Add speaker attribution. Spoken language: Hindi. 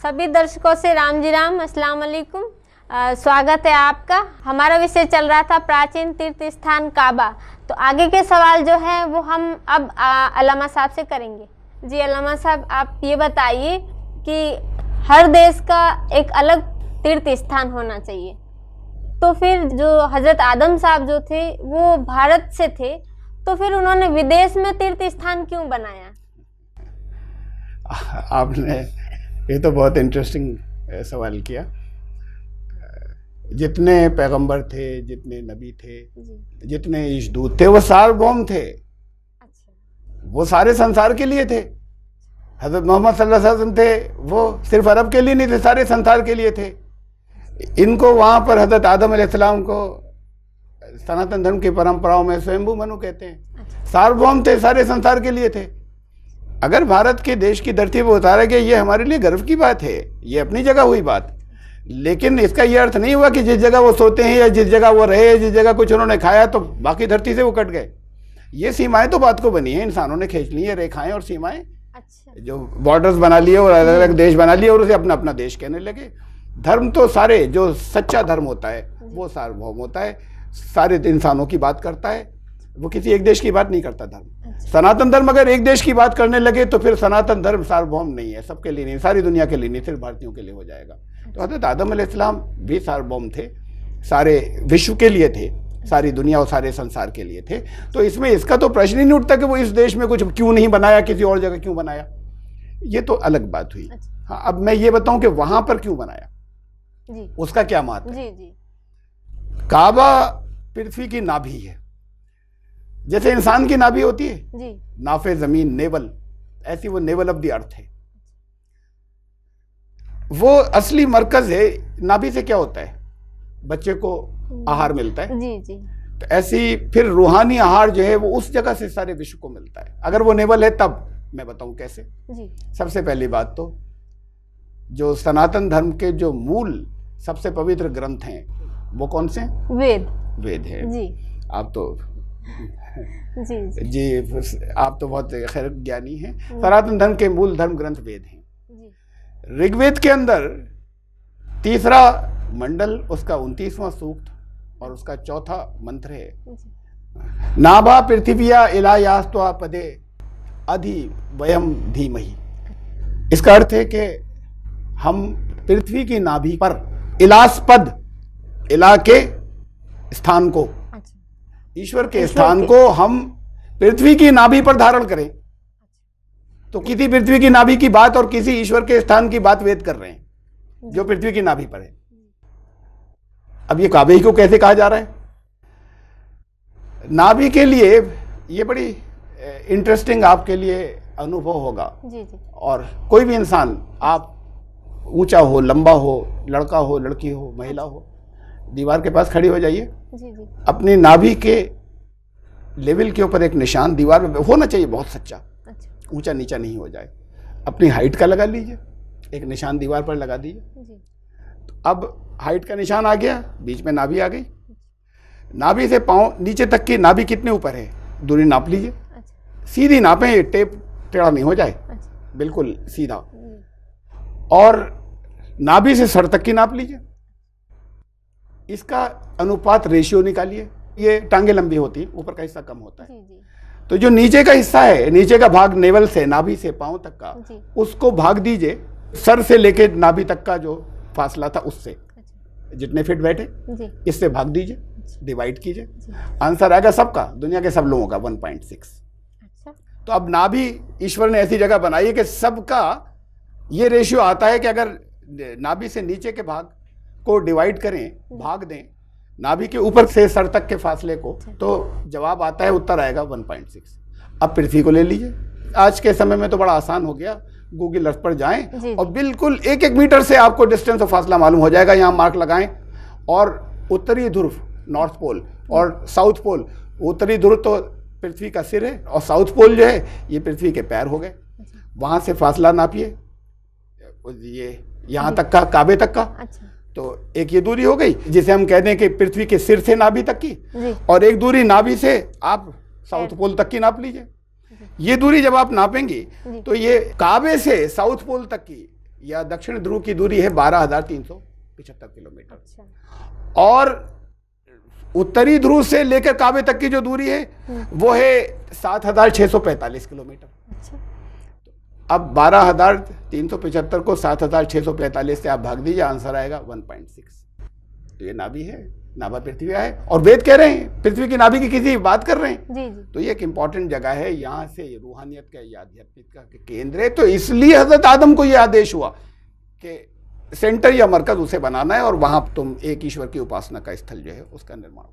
Speaker 1: सभी दर्शकों से राम जी राम, अस्सलाम वालेकुम। स्वागत है आपका। हमारा विषय चल रहा था प्राचीन तीर्थ स्थान काबा। तो आगे के सवाल जो है, वो हम अब अलामा साहब से करेंगे। जी, अलामा साहब, आप ये बताइए कि हर देश का एक अलग तीर्थ स्थान होना चाहिए। तो फिर जो हज़रत आदम साहब जो थे, वो भारत से थे। तो फिर उन्होंने विदेश में तीर्थ स्थान क्यों बनाया?
Speaker 2: आपने ये तो बहुत इंटरेस्टिंग सवाल किया। जितने पैगंबर थे जितने नबी थे जितने ईशदूत थे वो सार्वभौम थे।
Speaker 1: अच्छा।
Speaker 2: वो सारे संसार के लिए थे। हज़रत मोहम्मद सल्लल्लाहु अलैहि वसल्लम थे वो सिर्फ़ अरब के लिए नहीं थे सारे संसार के लिए थे। इनको वहाँ पर हज़रत आदम अलैहिस्सलाम को सनातन धर्म की परंपराओं में स्वयंभू मनु कहते हैं। सार्वभौम थे सारे संसार के लिए थे। अगर भारत के देश की धरती पर उतारा गया ये हमारे लिए गर्व की बात है। ये अपनी जगह हुई बात। लेकिन इसका ये अर्थ नहीं हुआ कि जिस जगह वो सोते हैं या जिस जगह वो रहे जिस जगह कुछ उन्होंने खाया तो बाकी धरती से वो कट गए। ये सीमाएँ तो बात को बनी है इंसानों ने खींच ली है रेखाएँ और सीमाएँ।
Speaker 1: अच्छा।
Speaker 2: जो बॉर्डर्स बना लिए और अलग अलग देश बना लिए और उसे अपना अपना देश कहने लगे। धर्म तो सारे जो सच्चा धर्म होता है वो सार्वभौम होता है। सारे इंसानों की बात करता है। वो किसी एक देश की बात नहीं करता धर्म। सनातन धर्म अगर एक देश की बात करने लगे तो फिर सनातन धर्म सार्वभौम नहीं है सबके लिए नहीं सारी दुनिया के लिए नहीं सिर्फ़ भारतीयों के लिए हो जाएगा। तो हज़रत आदम अलैहिस्सलाम भी सार्वभौम थे सारे विश्व के लिए थे सारी दुनिया और सारे संसार के लिए थे। तो इसमें इसका तो प्रश्न ही नहीं उठता कि वो इस देश में कुछ क्यों नहीं बनाया किसी और जगह क्यों बनाया। ये तो अलग बात हुई।
Speaker 1: अच्छा।
Speaker 2: हाँ अब मैं ये बताऊँ कि वहाँ पर क्यों बनाया?
Speaker 1: जी।
Speaker 2: उसका क्या महत्व
Speaker 1: जी जी।
Speaker 2: काबा पृथ्वी की नाभि है। जैसे इंसान की नाभि होती है।
Speaker 1: जी।
Speaker 2: नाफे ज़मीन नेवल। ऐसी वो नेवल ऑफ़ द अर्थ है। वो असली मरकज है नाभि से क्या होता है? बच्चे को आहार मिलता है।
Speaker 1: जी जी।
Speaker 2: तो ऐसी फिर रूहानी आहार जो है वो उस जगह से सारे विश्व को मिलता है। अगर वो नेवल है तब मैं बताऊँ कैसे?
Speaker 1: जी।
Speaker 2: सबसे पहली बात तो जो सनातन धर्म के जो मूल सबसे पवित्र ग्रंथ हैं वो कौन से
Speaker 1: वेद।
Speaker 2: वेद है।
Speaker 1: जी।
Speaker 2: आप तो
Speaker 1: जी जी।
Speaker 2: जी आप तो बहुत खैर ज्ञानी हैं। सनातन धर्म के मूल धर्म ग्रंथ वेद हैं। ऋग्वेद के अंदर तीसरा मंडल उसका उनतीसवां सूक्त और उसका चौथा मंत्र है। नाभा पृथिविया इलायास्त्वा पदे अधि वयम धीमहि। इसका अर्थ है कि हम पृथ्वी की नाभि पर इलास्पद इला के स्थान को ईश्वर के स्थान
Speaker 1: को
Speaker 2: हम पृथ्वी की नाभि पर धारण करें। तो किसी पृथ्वी की नाभि की बात और किसी ईश्वर के स्थान की बात वेद कर रहे हैं जो पृथ्वी की नाभि पर है। अब ये काबे को कैसे कहा जा रहा है? नाभि के लिए ये बड़ी इंटरेस्टिंग आपके लिए अनुभव होगा।
Speaker 1: जी जी।
Speaker 2: और कोई भी इंसान आप ऊँचा हो लंबा हो लड़का हो लड़की हो महिला हो दीवार के पास खड़ी हो जाइए। अपनी नाभि के लेवल के ऊपर एक निशान दीवार में होना चाहिए बहुत सच्चा।
Speaker 1: अच्छा।
Speaker 2: ऊँचा नीचा नहीं हो जाए। अपनी हाइट का लगा लीजिए। एक निशान दीवार पर लगा दीजिए।
Speaker 1: जी।
Speaker 2: अब हाइट का निशान आ गया बीच में नाभि आ गई। नाभि से पाँव नीचे तक की नाभि कितने ऊपर है? दूरी नाप लीजिए।
Speaker 1: अच्छा।
Speaker 2: सीधी नापें टेप टेढ़ा नहीं हो जाए।
Speaker 1: अच्छा।
Speaker 2: बिल्कुल सीधा। और नाभि से सर तक की नाप लीजिए। इसका अनुपात रेशियो निकालिए। ये टांगे लंबी होती है ऊपर का हिस्सा कम होता है।
Speaker 1: जी जी।
Speaker 2: तो जो नीचे का हिस्सा है नीचे का भाग नेवल से नाभि से पाँव तक का उसको भाग दीजिए सर से लेके नाभि तक का जो फासला था उससे।
Speaker 1: अच्छा।
Speaker 2: जितने फिट बैठे इससे भाग दीजिए डिवाइड कीजिए। आंसर आएगा सबका दुनिया के सब लोगों का 1.6
Speaker 1: अच्छा।
Speaker 2: तो अब नाभि ईश्वर ने ऐसी जगह बनाई है कि सबका ये रेशियो आता है कि अगर नाभि से नीचे के भाग को डिवाइड करें भाग दें नाभि के ऊपर से सर तक के फासले को तो जवाब आता है उत्तर आएगा 1.6 अब पृथ्वी को ले लीजिए। आज के समय में तो बड़ा आसान हो गया। गूगल अर्थ पर जाएँ और बिल्कुल एक एक मीटर से आपको डिस्टेंस और फासला मालूम हो जाएगा। यहाँ मार्क लगाएँ और उत्तरी ध्रुव नॉर्थ पोल और साउथ पोल उत्तरी ध्रुव तो पृथ्वी का सिर है और साउथ पोल जो है ये पृथ्वी के पैर हो गए। वहाँ से फासला नापिए। ये यहाँ तक का काबे तक का।
Speaker 1: अच्छा।
Speaker 2: तो एक ये दूरी हो गई जिसे हम कहते हैं कि पृथ्वी के सिर से नाभि तक की। और एक दूरी नाभि से आप साउथ पोल तक की नाप लीजिए। ये दूरी जब आप नापेंगे तो ये काबे से साउथ पोल तक की या दक्षिण ध्रुव की दूरी है बारह हज़ार तीन सौ पिछहत्तर किलोमीटर।
Speaker 1: अच्छा।
Speaker 2: और उत्तरी ध्रुव से लेकर काबे तक की जो दूरी है वो है सात हज़ार छह सौ पैंतालीस किलोमीटर।
Speaker 1: अच्छा।
Speaker 2: अब बारह हज़ार तीन सौ पचहत्तर को सात हज़ार छह सौ पैंतालीस से आप भाग दीजिए आंसर आएगा वन पॉइंट सिक्स। तो ये नाभि है नाभा पृथ्वी है और वेद कह रहे हैं पृथ्वी की नाभि की किसी बात कर रहे हैं।
Speaker 1: जी जी।
Speaker 2: तो ये एक इंपॉर्टेंट जगह है यहाँ से रूहानियत का ये आध्यात्मिक का केंद्र है। तो इसलिए हज़रत आदम को ये आदेश हुआ कि सेंटर या मरकज उसे बनाना है और वहाँ तुम एक ईश्वर की उपासना का स्थल जो है उसका निर्माण